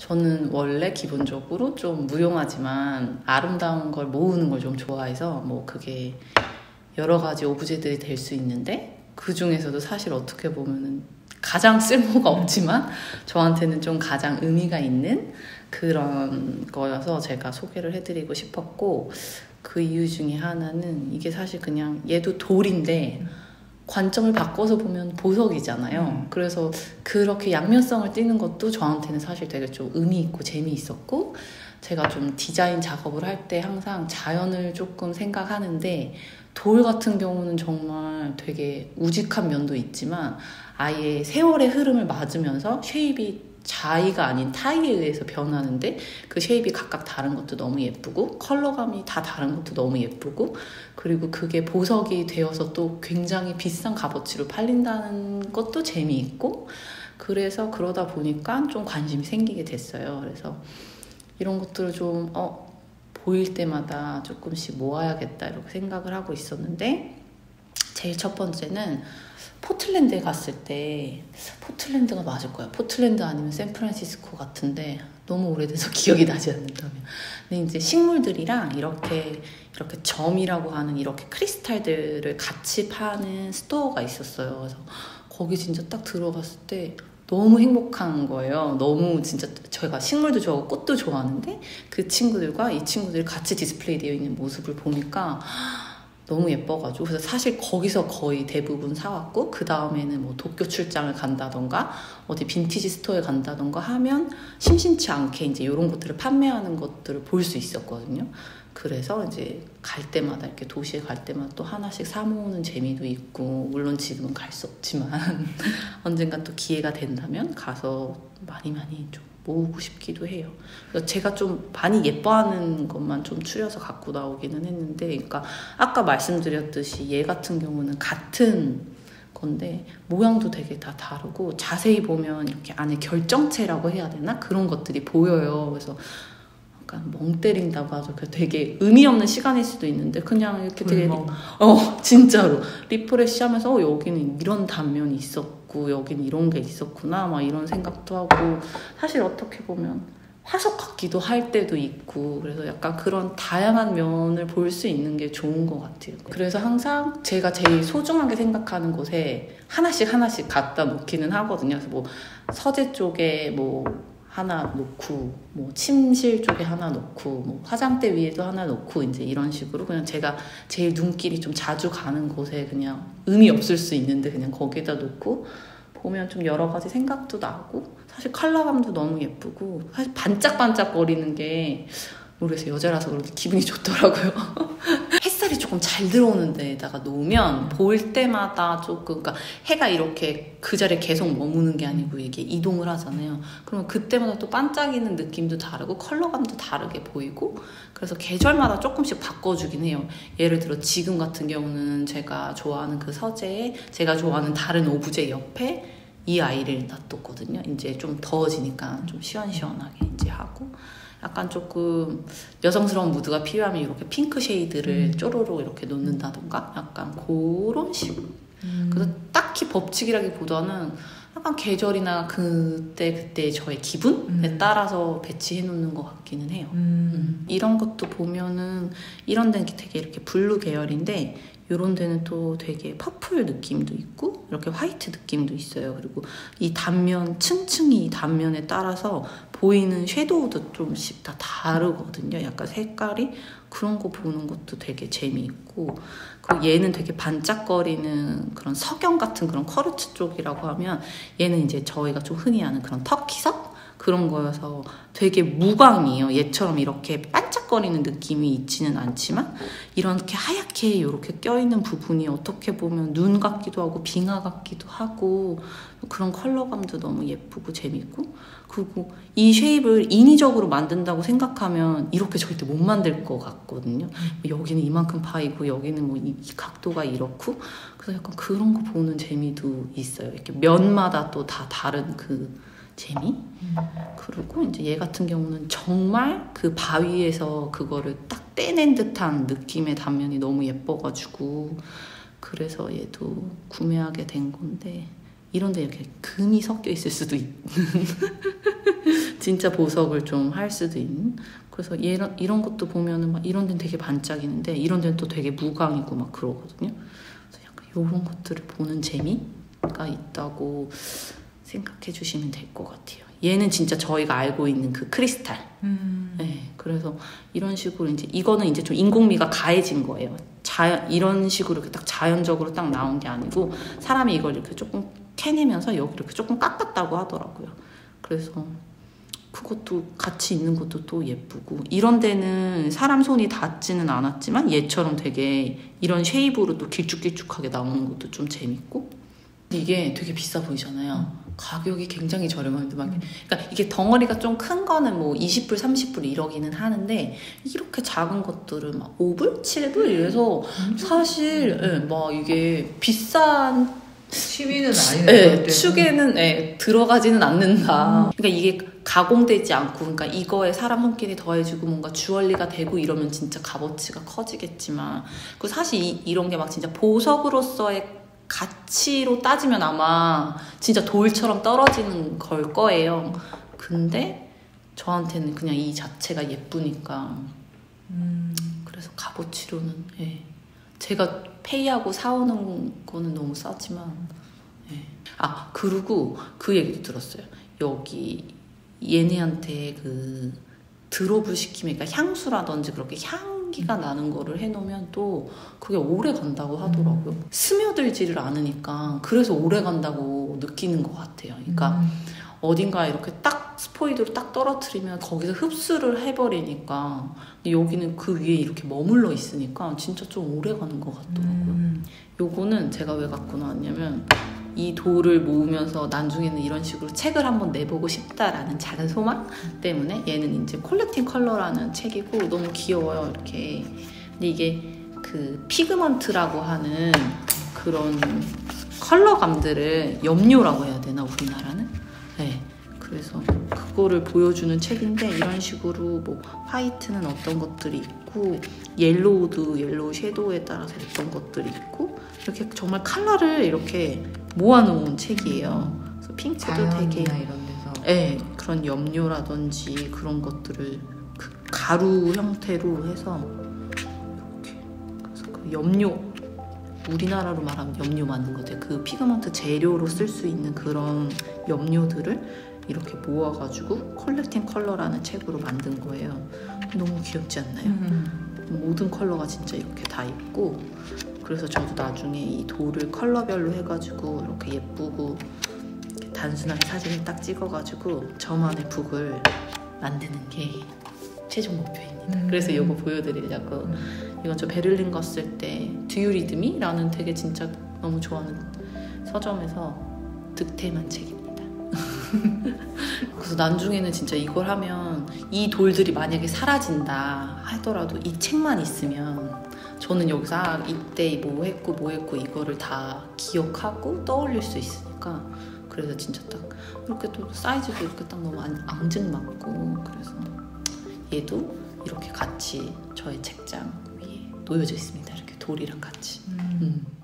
저는 원래 기본적으로 좀 무용하지만 아름다운 걸 모으는 걸 좀 좋아해서 뭐 그게 여러 가지 오브제들이 될 수 있는데 그 중에서도 사실 어떻게 보면은 가장 쓸모가 없지만 저한테는 좀 가장 의미가 있는 그런 거여서 제가 소개를 해드리고 싶었고 그 이유 중에 하나는 이게 사실 그냥 얘도 돌인데 관점을 바꿔서 보면 보석이잖아요. 음. 그래서 그렇게 양면성을 띠는 것도 저한테는 사실 되게 좀 의미 있고 재미 있었고 제가 좀 디자인 작업을 할 때 항상 자연을 조금 생각하는데 돌 같은 경우는 정말 되게 우직한 면도 있지만 아예 세월의 흐름을 맞으면서 shape이 자의가 아닌 타의에 의해서 변하는데 그 shape이 각각 다른 것도 너무 예쁘고 컬러감이 다 다른 것도 너무 예쁘고 그리고 그게 보석이 되어서 또 굉장히 비싼 값어치로 팔린다는 것도 재미있고 그래서 그러다 보니까 좀 관심이 생기게 됐어요. 그래서 이런 것들을 좀 어, 보일 때마다 조금씩 모아야겠다 이렇게 생각을 하고 있었는데 제일 첫 번째는 포틀랜드에 갔을 때 포틀랜드가 맞을 거야. 포틀랜드 아니면 샌프란시스코 같은데 너무 오래돼서 기억이 나지 않는다면. 근데 이제 식물들이랑 이렇게 이렇게 gem이라고 하는 이렇게 크리스탈들을 같이 파는 store가 있었어요. 그래서 거기 진짜 딱 들어갔을 때 너무 행복한 거예요. 너무 진짜 저희가 식물도 좋아하고 꽃도 좋아하는데 그 친구들과 이 친구들이 같이 디스플레이 되어 있는 모습을 보니까 너무 예뻐가지고 그래서 사실 거기서 거의 대부분 사왔고 그 다음에는 뭐 도쿄 출장을 간다던가 어디 빈티지 store에 간다던가 하면 심심치 않게 이제 이런 것들을 판매하는 것들을 볼 수 있었거든요. 그래서 이제 갈 때마다 이렇게 도시에 갈 때마다 또 하나씩 사 모으는 재미도 있고 물론 지금은 갈 수 없지만 언젠간 또 기회가 된다면 가서 많이 많이 좀 모으고 싶기도 해요. 그래서 제가 좀 많이 예뻐하는 것만 좀 추려서 갖고 나오기는 했는데, 그러니까 아까 말씀드렸듯이 얘 같은 경우는 같은 건데 모양도 되게 다 다르고 자세히 보면 이렇게 안에 결정체라고 해야 되나 그런 것들이 보여요. 그래서 약간 멍 때린다고 하죠. 그 되게 의미 없는 시간일 수도 있는데 그냥 이렇게 되게. 어 진짜로 refresh 하면서 어, 여기는 이런 단면이 있었고 여기는 이런 게 있었구나 막 이런 생각도 하고 사실 어떻게 보면 화석 같기도 할 때도 있고 그래서 약간 그런 다양한 면을 볼 수 있는 게 좋은 것 같아요. 그래서 항상 제가 제일 소중하게 생각하는 곳에 하나씩 하나씩 갖다 놓기는 하거든요. 그래서 뭐 서재 쪽에 뭐 하나 놓고 뭐 침실 쪽에 하나 놓고 뭐 화장대 위에도 하나 놓고 이제 이런 식으로 그냥 제가 제일 눈길이 좀 자주 가는 곳에 그냥 의미 없을 수 있는데 그냥 거기다 놓고 보면 좀 여러 가지 생각도 나고 사실 컬러감도 너무 예쁘고 사실 반짝반짝 거리는 게 모르겠어요 여자라서 그런지 기분이 좋더라고요 햇살이 조금 잘 들어오는 데에다가 놓으면 보일 때마다 조금 그러니까 해가 이렇게 그 자리에 계속 머무는 게 아니고 이게 이동을 하잖아요. 그러면 그때마다 또 반짝이는 느낌도 다르고 컬러감도 다르게 보이고 그래서 계절마다 조금씩 바꿔주긴 해요. 예를 들어 지금 같은 경우는 제가 좋아하는 그 서재에 제가 좋아하는 다른 오브제 옆에 이 아이를 놔뒀거든요. 이제 좀 더워지니까 좀 시원시원하게 이제 하고 약간 조금 여성스러운 무드가 필요하면 이렇게 pink shade를 음. 쪼로로 이렇게 놓는다던가 약간 그런 식으로 음. 그래서 딱히 법칙이라기보다는 약간 계절이나 그때 그때 저의 기분에 음. 따라서 배치해 놓는 것 같기는 해요. 음. 음. 이런 것도 보면은 이런 데는 되게 이렇게 blue 계열인데 이런 데는 또 되게 purple 느낌도 있고 이렇게 white 느낌도 있어요. 그리고 이 단면 층층이 이 단면에 따라서 보이는 shadow도 좀씩 다 다르거든요. 약간 색깔이 그런 거 보는 것도 되게 재미있고 그리고 얘는 되게 반짝거리는 그런 석영 같은 그런 quartz 쪽이라고 하면 얘는 이제 저희가 좀 흔히 아는 그런 터키석 그런 거여서 되게 무광이에요. 얘처럼 이렇게 반짝거리는 느낌이 있지는 않지만 이렇게 하얗게 이렇게 껴있는 부분이 어떻게 보면 눈 같기도 하고 빙하 같기도 하고 그런 컬러감도 너무 예쁘고 재밌고 그리고 이 쉐입을 인위적으로 만든다고 생각하면 이렇게 절대 못 만들 것 같거든요. 여기는 이만큼 파이고 여기는 뭐 이 각도가 이렇고 그래서 약간 그런 거 보는 재미도 있어요. 이렇게 면마다 또 다 다른 그 재미? 그리고 이제 얘 같은 경우는 정말 그 바위에서 그거를 딱 떼낸 듯한 느낌의 단면이 너무 예뻐가지고 그래서 얘도 구매하게 된 건데 이런데 이렇게 금이 섞여 있을 수도 있는 진짜 보석을 좀 할 수도 있는 그래서 이런, 이런 것도 보면은 막 이런 데는 되게 반짝이는데 이런 데는 또 되게 무광이고 막 그러거든요 그래서 약간 이런 것들을 보는 재미가 있다고 생각해 주시면 될 것 같아요 얘는 진짜 저희가 알고 있는 그 크리스탈 음. 네, 그래서 이런 식으로 이제 이거는 이제 좀 인공미가 가해진 거예요. 자연 이런 식으로 이렇게 딱 자연적으로 딱 나온 게 아니고 사람이 이걸 이렇게 조금 캐내면서 여기 이렇게 조금 깎았다고 하더라고요. 그래서 그것도 같이 있는 것도 또 예쁘고 이런 데는 사람 손이 닿지는 않았지만 얘처럼 되게 이런 쉐입으로 또 길쭉길쭉하게 나오는 것도 좀 재밌고 이게 되게 비싸 보이잖아요. 가격이 굉장히 저렴한데 막 그러니까 이게 덩어리가 좀 큰 거는 뭐 20불, 30불 이러기는 하는데 이렇게 작은 것들은 막 5불, 7불 이래서 사실 예, 막 이게 비싼 취미는 아니네. 예. 축에는 예, 들어가지는 않는다. 그러니까 이게 가공되지 않고 그러니까 이거에 사람 손길이 더해지고 뭔가 주얼리가 되고 이러면 진짜 값어치가 커지겠지만 그 사실 이, 이런 게 막 진짜 보석으로서의 가치로 따지면 아마 진짜 돌처럼 떨어지는 걸 거예요. 근데 저한테는 그냥 이 자체가 예쁘니까 음. 그래서 값어치로는 예. 제가 페이하고 사오는 거는 너무 싸지만 예. 아 그리고 그 얘기도 들었어요. 여기 얘네한테 그 드롭을 시키면 그러니까 향수라든지 그렇게 향 기가 나는 거를 해놓으면 또 그게 오래 간다고 하더라고요. 스며들지를 않으니까 그래서 오래 간다고 느끼는 것 같아요. 그러니까 음. 어딘가 이렇게 딱 스포이드로 딱 떨어뜨리면 거기서 흡수를 해버리니까 근데 여기는 그 위에 이렇게 머물러 있으니까 진짜 좀 오래 가는 것 같더라고요. 음. 요거는 제가 왜 갖고 나왔냐면 이 돌을 모으면서 나중에는 이런 식으로 책을 한번 내보고 싶다라는 작은 소망 때문에 얘는 이제 콜렉팅 컬러라는 책이고 너무 귀여워요 이렇게 근데 이게 그 pigment라고 하는 그런 컬러감들을 염료라고 해야 되나 우리나라는 네 그래서 그거를 보여주는 책인데 이런 식으로 뭐 white는 어떤 것들이 있고 yellow도 yellow shadow에 따라서 어떤 것들이 있고 이렇게 정말 컬러를 이렇게 모아놓은 책이에요. 그래서 핑크도 되게 이런 데서. 네, 그런 염료라든지 그런 것들을 그 가루 형태로 해서 이렇게 그래서 그 염료 우리나라로 말하면 염료 만든 거죠. 그 pigment 재료로 쓸 수 있는 그런 염료들을 이렇게 모아가지고 collecting color라는 책으로 만든 거예요. 너무 귀엽지 않나요? 음. 모든 컬러가 진짜 이렇게 다 있고 그래서 저도 나중에 이 돌을 컬러별로 해가지고 이렇게 예쁘고 이렇게 단순하게 사진을 딱 찍어가지고 저만의 book을 만드는 게 최종 목표입니다. 음. 그래서 이거 보여드리려고 이건 저 베를린 갔을 때 듀유리드미라는 되게 진짜 너무 좋아하는 서점에서 득템한 책입니다. 그래서 나중에는 진짜 이걸 하면 이 돌들이 만약에 사라진다 하더라도 이 책만 있으면 저는 여기서 아, 이때 뭐 했고 뭐 했고 이거를 다 기억하고 떠올릴 수 있으니까 그래서 진짜 딱 이렇게 또 사이즈도 이렇게 딱 너무 안- 앙증맞고 그래서 얘도 이렇게 같이 저의 책장 위에 놓여져 있습니다. 이렇게 돌이랑 같이. 음. 음.